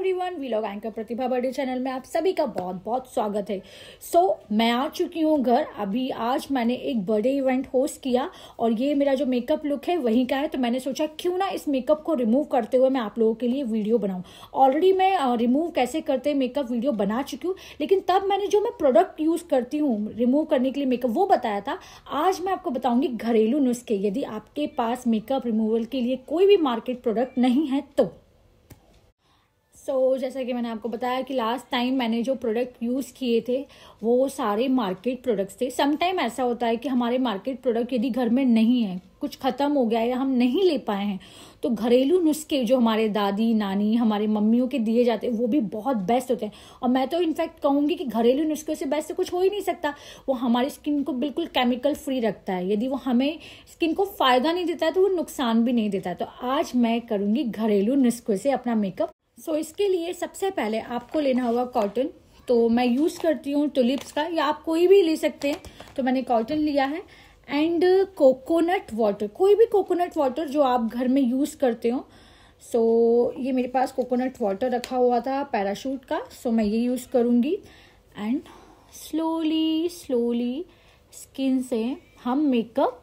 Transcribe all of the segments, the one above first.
Everyone vlog anchor Pratibha birthday channel में आप सभी का बहुत बहुत स्वागत है। सो so, मैं आ चुकी हूँ घर। अभी आज मैंने एक बर्थडे इवेंट होस्ट किया और ये मेरा जो मेकअप लुक है वहीं का है। तो मैंने सोचा क्यों ना इस मेकअप को रिमूव करते हुए मैं आप लोगों के लिए वीडियो बनाऊँ। ऑलरेडी मैं रिमूव कैसे करते मेकअप वीडियो बना चुकी हूँ लेकिन तब मैंने जो मैं प्रोडक्ट यूज़ करती हूँ रिमूव करने के लिए मेकअप वो बताया था। आज मैं आपको बताऊँगी घरेलू नुस्खे। यदि आपके पास मेकअप रिमूवल के लिए कोई भी मार्केट प्रोडक्ट नहीं है तो। सो so, जैसा कि मैंने आपको बताया कि लास्ट टाइम मैंने जो प्रोडक्ट यूज़ किए थे वो सारे मार्केट प्रोडक्ट्स थे। समटाइम ऐसा होता है कि हमारे मार्केट प्रोडक्ट यदि घर में नहीं है कुछ ख़त्म हो गया है या हम नहीं ले पाए हैं तो घरेलू नुस्खे जो हमारे दादी नानी हमारे मम्मियों के दिए जाते हैं वो भी बहुत बेस्ट होते हैं। और मैं तो इनफैक्ट कहूँगी कि घरेलू नुस्खे से बेस्ट कुछ हो ही नहीं सकता। वो हमारी स्किन को बिल्कुल केमिकल फ्री रखता है। यदि वो हमें स्किन को फ़ायदा नहीं देता है तो वो नुकसान भी नहीं देता तो आज मैं करूँगी घरेलू नुस्खे से अपना मेकअप सो इसके लिए सबसे पहले आपको लेना होगा कॉटन तो मैं यूज़ करती हूँ टुलिप्स का. या आप कोई भी ले सकते हैं. तो मैंने कॉटन लिया है. एंड कोकोनट वाटर कोई भी कोकोनट वाटर जो आप घर में यूज़ करते हो. सो so, ये मेरे पास कोकोनट वाटर रखा हुआ था पैराशूट का. सो so, मैं ये यूज़ करूँगी. एंड स्लोली स्लोली स्किन से हम मेकअप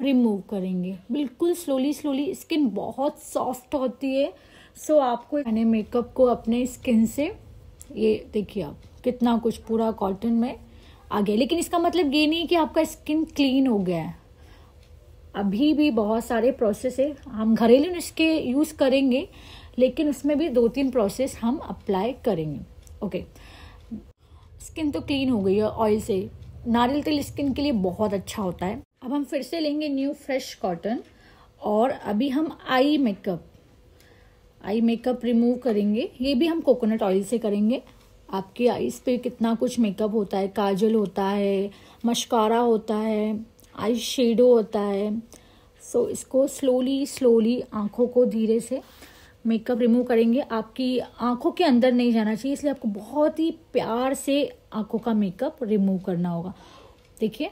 रिमूव करेंगे. बिल्कुल स्लोली स्लोली स्किन बहुत सॉफ्ट होती है. सो so, आपको मैंने मेकअप को अपने स्किन से ये देखिए आप कितना कुछ पूरा कॉटन में आ गया लेकिन इसका मतलब ये नहीं कि आपका स्किन क्लीन हो गया है। अभी भी बहुत सारे प्रोसेस है। हम घरेलू नुस्खे यूज़ करेंगे लेकिन उसमें भी दो तीन प्रोसेस हम अप्लाई करेंगे। ओके स्किन तो क्लीन हो गई है ऑयल से। नारियल तेल स्किन के लिए बहुत अच्छा होता है। अब हम फिर से लेंगे न्यू फ्रेश कॉटन और अभी हम eye makeup eye makeup remove करेंगे ये भी हम कोकोनट ऑयल से करेंगे। आपके आईज पे कितना कुछ मेकअप होता है काजल होता है मशकारा होता है आई शेडो होता है। सो so, इसको स्लोली स्लोली आँखों को धीरे से मेकअप रिमूव करेंगे। आपकी आँखों के अंदर नहीं जाना चाहिए इसलिए आपको बहुत ही प्यार से आँखों का मेकअप रिमूव करना होगा। देखिए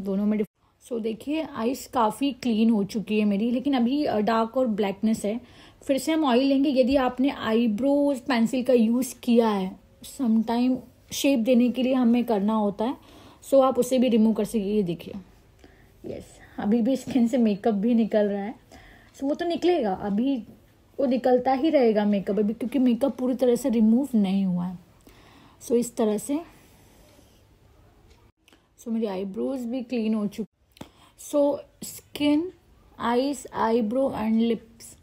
दोनों में सो देखिए आइस काफ़ी क्लीन हो चुकी है मेरी लेकिन अभी डार्क और ब्लैकनेस है। फिर से हम ऑयल लेंगे। यदि आपने आईब्रोज पेंसिल का यूज़ किया है समटाइम शेप देने के लिए हमें करना होता है सो आप उसे भी रिमूव कर सकिए। देखिए। यस अभी भी स्किन से मेकअप भी निकल रहा है। सो वो तो निकलेगा। अभी वो निकलता ही रहेगा मेकअप अभी क्योंकि मेकअप पूरी तरह से रिमूव नहीं हुआ है। सो इस तरह से। सो मेरी आईब्रोज भी क्लीन हो चुकी so skin eyes eyebrow and lips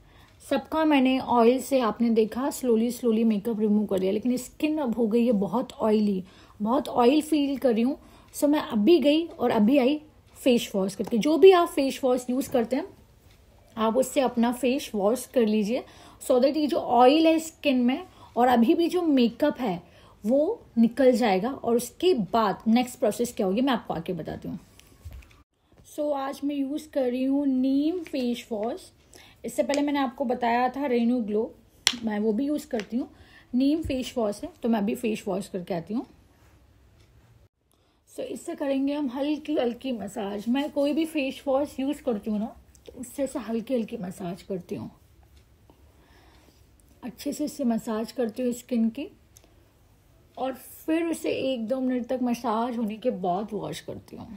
सबका मैंने ऑयल से आपने देखा स्लोली स्लोली मेकअप रिमूव कर दिया लेकिन स्किन अब हो गई है बहुत ऑयली बहुत ऑयल फील कर रही हूँ। सो मैं अभी गई और अभी आई फेस वॉश करके। जो भी आप फेस वॉश यूज़ करते हैं आप उससे अपना फेस वॉश कर लीजिए। सो दैट ये जो ऑयल है स्किन में और अभी भी जो मेकअप है वो निकल जाएगा और उसके बाद नेक्स्ट प्रोसेस क्या होगी मैं आपको आके बताती हूँ। सो so, आज मैं यूज़ कर रही हूँ नीम फेस वॉश इससे पहले मैंने आपको बताया था रेनू ग्लो। मैं वो भी यूज़ करती हूँ। नीम फेस वॉश है तो मैं भी फेस वॉश करके आती हूँ। सो so, इससे करेंगे हम हल्की हल्की मसाज। मैं कोई भी फेस वॉश यूज़ करती हूँ ना तो उससे से हल्की हल्की मसाज करती हूँ। अच्छे से इससे मसाज करती हूँ स्किन की। और फिर उसे एक दो मिनट तक मसाज होने के बाद वॉश करती हूँ।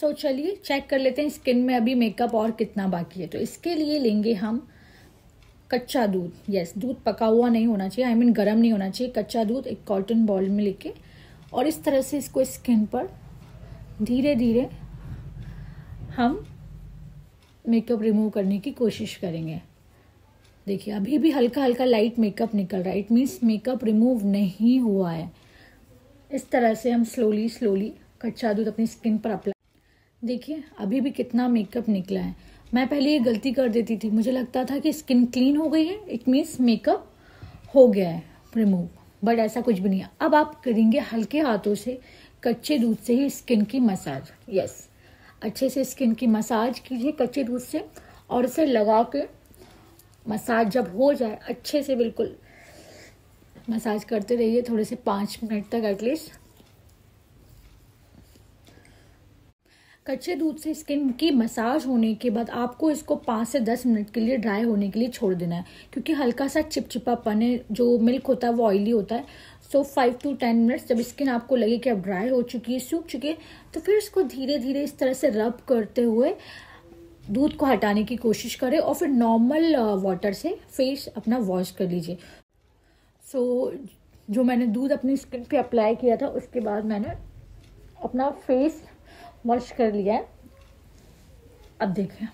सो so, चलिए चेक कर लेते हैं स्किन में अभी मेकअप और कितना बाकी है। तो इसके लिए लेंगे हम कच्चा दूध। यस yes, दूध पका हुआ नहीं होना चाहिए। आई I मीन mean, गर्म नहीं होना चाहिए। कच्चा दूध एक कॉटन बॉल में लेके और इस तरह से इसको स्किन पर धीरे धीरे हम मेकअप रिमूव करने की कोशिश करेंगे। देखिए अभी भी हल्का हल्का लाइट मेकअप निकल रहा है। इट मीन्स मेकअप रिमूव नहीं हुआ है। इस तरह से हम स्लोली स्लोली कच्चा दूध अपनी स्किन पर अप्लाई देखिए, अभी भी कितना मेकअप निकला है। मैं पहले ये गलती कर देती थी। मुझे लगता था कि स्किन क्लीन हो गई है। इट मीन्स मेकअप हो गया है रिमूव बट ऐसा कुछ भी नहीं है। अब आप करेंगे हल्के हाथों से, कच्चे दूध से ही स्किन की मसाज यस अच्छे से स्किन की मसाज कीजिए कच्चे दूध से और इसे लगा के मसाज जब हो जाए, अच्छे से बिल्कुल मसाज करते रहिए थोड़े से पाँच मिनट तक एटलीस्ट कच्चे दूध से स्किन की मसाज होने के बाद आपको इसको पाँच से दस मिनट के लिए ड्राई होने के लिए छोड़ देना है। क्योंकि हल्का सा चिपचिपापन है जो मिल्क होता है वो ऑयली होता है। So five to ten minutes जब स्किन आपको लगे कि अब ड्राई हो चुकी है सूख चुकी है तो फिर इसको धीरे धीरे इस तरह से रब करते हुए दूध को हटाने की कोशिश करें और फिर नॉर्मल वाटर से फेस अपना वॉश कर लीजिए। सो so, जो मैंने दूध अपनी स्किन पे अप्लाई किया था उसके बाद मैंने अपना फेस वॉश कर लिया है। अब देखें।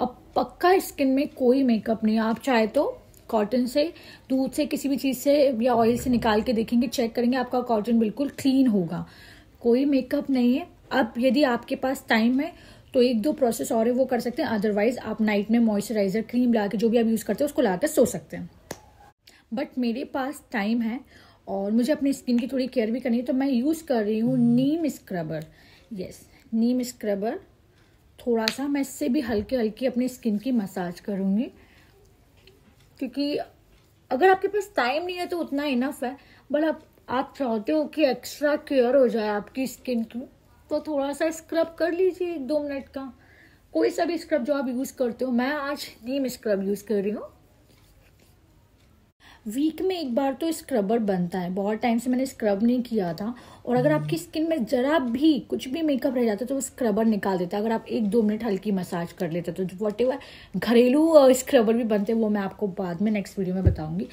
अब पक्का स्किन में कोई मेकअप नहीं आप चाहे तो कॉटन से दूध से किसी भी चीज़ से या ऑयल से निकाल के देखेंगे चेक करेंगे आपका कॉटन बिल्कुल क्लीन होगा। कोई मेकअप नहीं है। अब यदि आपके पास टाइम है तो एक दो प्रोसेस और है वो कर सकते हैं। अदरवाइज़ आप नाइट में मॉइस्चराइजर क्रीम ला के जो भी आप यूज़ करते हैं उसको ला कर सो सकते हैं। बट मेरे पास टाइम है और मुझे अपनी स्किन की थोड़ी केयर भी करनी है तो मैं यूज़ कर रही हूँ नीम स्क्रबर यस नीम स्क्रबर थोड़ा सा मैं इससे भी हल्के हल्के अपनी स्किन की मसाज करूँगी। क्योंकि अगर आपके पास टाइम नहीं है तो उतना इनफ है बट आप आप चाहते हो कि एक्स्ट्रा केयर हो जाए आपकी स्किन की तो थोड़ा सा स्क्रब कर लीजिए एक दो मिनट का। कोई सा भी स्क्रब जो आप यूज़ करते हो, मैं आज नीम स्क्रब यूज़ कर रही हूँ। वीक में एक बार तो स्क्रबर बनता है। बहुत टाइम से मैंने स्क्रब नहीं किया था। और अगर आपकी स्किन में ज़रा भी कुछ भी मेकअप रह जाता तो वो स्क्रबर निकाल देता है। अगर आप एक दो मिनट हल्की मसाज कर लेते तो वट एवर घरेलू स्क्रबर भी बनते वो मैं आपको बाद में नेक्स्ट वीडियो में बताऊँगी।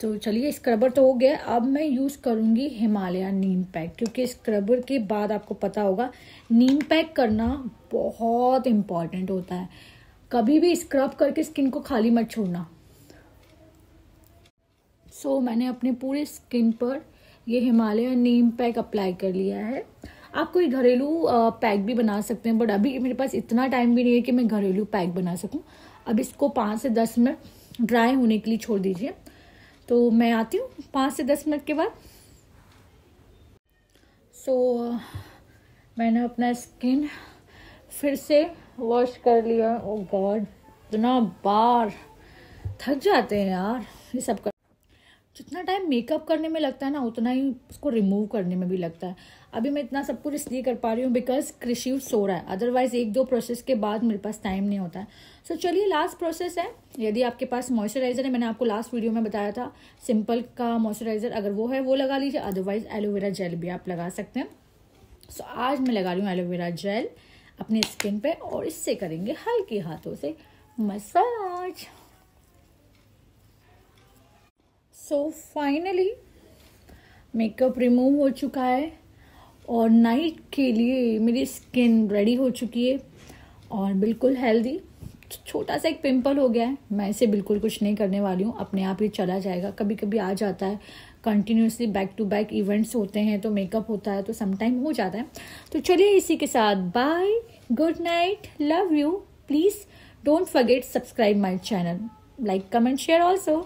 तो चलिए स्क्रबर तो हो गया। अब मैं यूज़ करूँगी हिमालय नीम पैक क्योंकि स्क्रबर के बाद आपको पता होगा नीम पैक करना बहुत इंपॉर्टेंट होता है। कभी भी स्क्रब करके स्किन को खाली मत छोड़ना। सो so, मैंने अपने पूरे स्किन पर ये हिमालय नीम पैक अप्लाई कर लिया है। आप कोई घरेलू पैक भी बना सकते हैं बट अभी मेरे पास इतना टाइम भी नहीं है कि मैं घरेलू पैक बना सकूँ। अब इसको पाँच से दस मिनट ड्राई होने के लिए छोड़ दीजिए। तो मैं आती हूँ पाँच से दस मिनट के बाद। सो so, मैंने अपना स्किन फिर से वॉश कर लिया। ओ oh गॉड इतना बार थक जाते हैं यार। ये सब कर जितना टाइम मेकअप करने में लगता है ना उतना ही उसको रिमूव करने में भी लगता है। अभी मैं इतना सब कुछ इसलिए कर पा रही हूँ बिकॉज़ कृषि सो रहा है। अदरवाइज़ एक दो प्रोसेस के बाद मेरे पास टाइम नहीं होता। है सो so, चलिए लास्ट प्रोसेस है। यदि आपके पास मॉइस्चराइजर है मैंने आपको लास्ट वीडियो में बताया था सिंपल का मॉइस्चराइजर अगर वो है वो लगा लीजिए। अदरवाइज़ एलोवेरा जेल भी आप लगा सकते हैं। सो so, आज मैं लगा रही हूँ एलोवेरा जेल अपनी स्किन पे और इससे करेंगे हल्के हाथों से massage so finally makeup remove हो चुका है और नाइट के लिए मेरी स्किन रेडी हो चुकी है और बिल्कुल हेल्दी छोटा सा एक पिंपल हो गया है। मैं इसे बिल्कुल कुछ नहीं करने वाली हूँ। अपने आप ही चला जाएगा। कभी कभी आ जाता है। Continuously back to back events होते हैं तो मेकअप होता है तो समटाइम हो जाता है। तो चलिए इसी के साथ। Bye good night love you please don't forget subscribe my channel like comment share also